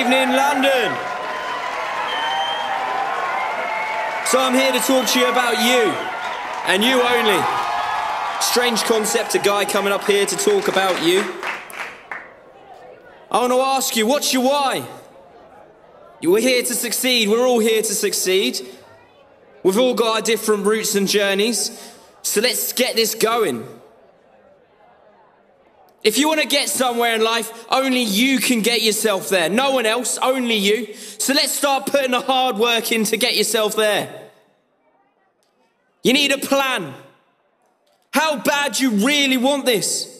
Evening, London. So I'm here to talk to you about you, and you only. Strange concept, a guy coming up here to talk about you. I want to ask you, what's your why? You were here to succeed. We're all here to succeed. We've all got our different routes and journeys. So let's get this going. If you want to get somewhere in life, only you can get yourself there. No one else, only you. So let's start putting the hard work in to get yourself there. You need a plan. How bad you really want this.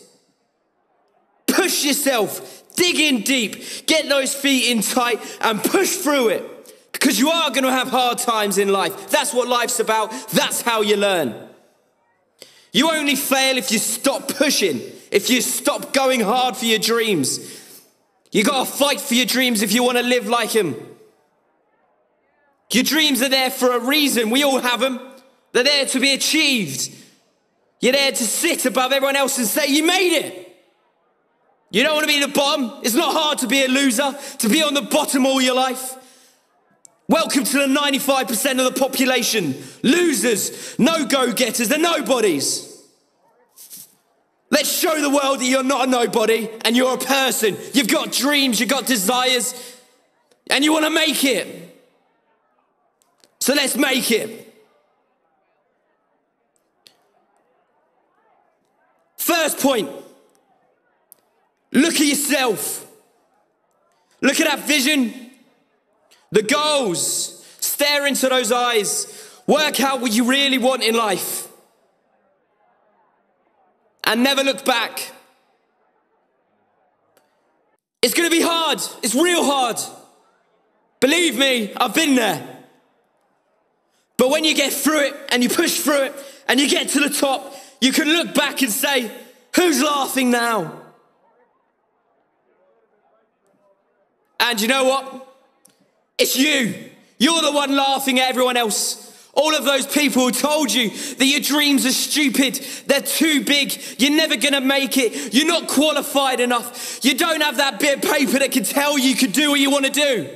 Push yourself, dig in deep, get those feet in tight and push through it. Because you are going to have hard times in life. That's what life's about. That's how you learn. You only fail if you stop pushing if you stop going hard for your dreams. You gotta fight for your dreams if you wanna live like Him. Your dreams are there for a reason. We all have them. They're there to be achieved. You're there to sit above everyone else and say, You made it. You don't want to be the bottom. It's not hard to be a loser, to be on the bottom all your life. Welcome to the 95% of the population. Losers, no go getters, they're nobodies. Let's show the world that you're not a nobody and you're a person. You've got dreams, you've got desires, and you want to make it. So let's make it. First point look at yourself. Look at that vision, the goals. Stare into those eyes. Work out what you really want in life and never look back. It's gonna be hard, it's real hard. Believe me, I've been there. But when you get through it and you push through it and you get to the top, you can look back and say, Who's laughing now? And you know what? It's you. You're the one laughing at everyone else. All of those people who told you that your dreams are stupid, they're too big, you're never gonna make it, you're not qualified enough, you don't have that bit of paper that can tell you can do what you wanna do.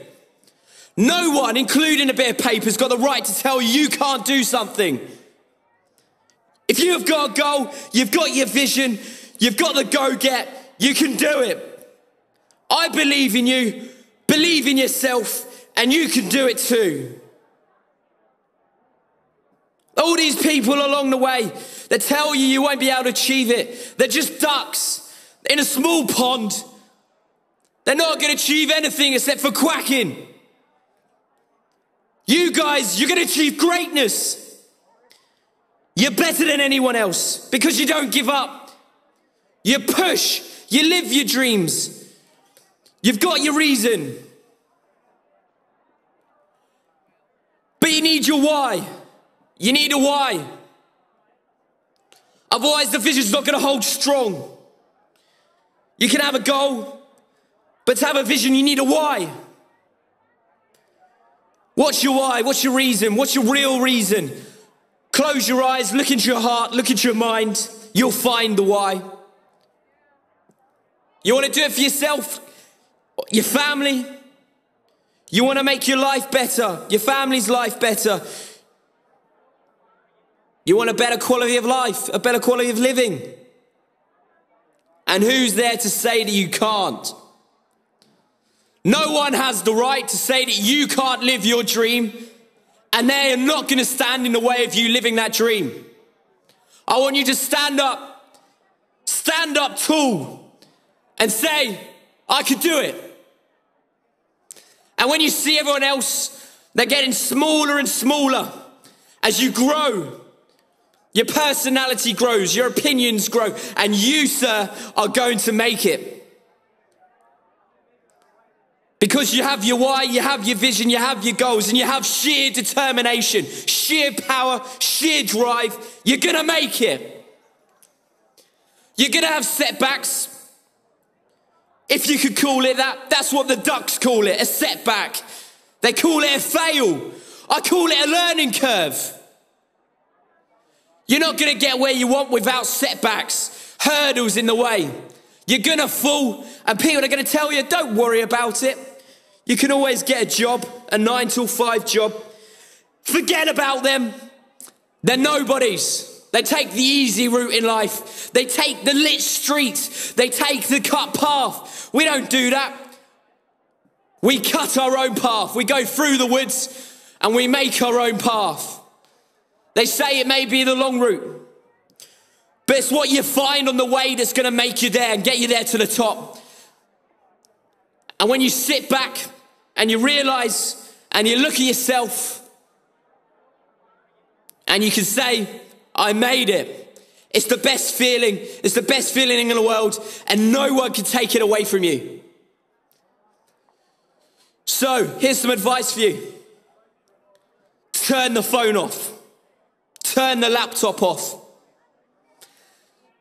No one, including a bit of paper, has got the right to tell you you can't do something. If you have got a goal, you've got your vision, you've got the go get, you can do it. I believe in you, believe in yourself, and you can do it too. All these people along the way that tell you you won't be able to achieve it, they're just ducks in a small pond. They're not going to achieve anything except for quacking. You guys, you're going to achieve greatness. You're better than anyone else because you don't give up. You push, you live your dreams. You've got your reason. But you need your why. You need a why. Otherwise, the vision's not going to hold strong. You can have a goal, but to have a vision, you need a why. What's your why? What's your reason? What's your real reason? Close your eyes, look into your heart, look into your mind. You'll find the why. You want to do it for yourself, your family. You want to make your life better, your family's life better. You want a better quality of life, a better quality of living. And who's there to say that you can't? No one has the right to say that you can't live your dream, and they are not going to stand in the way of you living that dream. I want you to stand up, stand up tall, and say, I could do it. And when you see everyone else, they're getting smaller and smaller as you grow your personality grows, your opinions grow, and you, sir, are going to make it. Because you have your why, you have your vision, you have your goals, and you have sheer determination, sheer power, sheer drive. You're gonna make it. You're gonna have setbacks. If you could call it that, that's what the ducks call it a setback. They call it a fail. I call it a learning curve. You're not going to get where you want without setbacks, hurdles in the way. You're going to fall, and people are going to tell you, don't worry about it. You can always get a job, a nine till five job. Forget about them. They're nobodies. They take the easy route in life. They take the lit street. They take the cut path. We don't do that. We cut our own path. We go through the woods and we make our own path. They say it may be the long route, but it's what you find on the way that's going to make you there and get you there to the top. And when you sit back and you realize and you look at yourself and you can say, I made it. It's the best feeling. It's the best feeling in the world, and no one can take it away from you. So, here's some advice for you turn the phone off, turn the laptop off,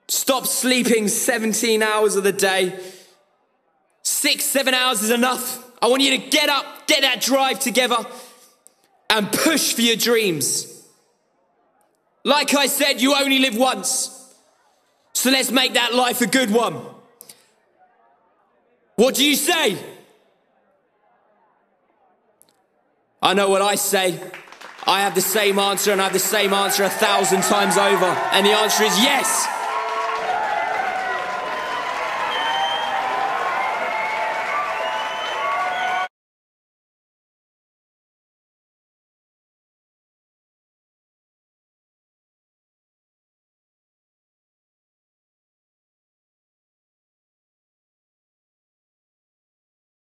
stop sleeping 17 hours of the day. Six, seven hours is enough. I want you to get up, get that drive together, and push for your dreams. Like I said, you only live once. So let's make that life a good one. What do you say? I know what I say. I have the same answer and I have the same answer a thousand times over. And the answer is yes.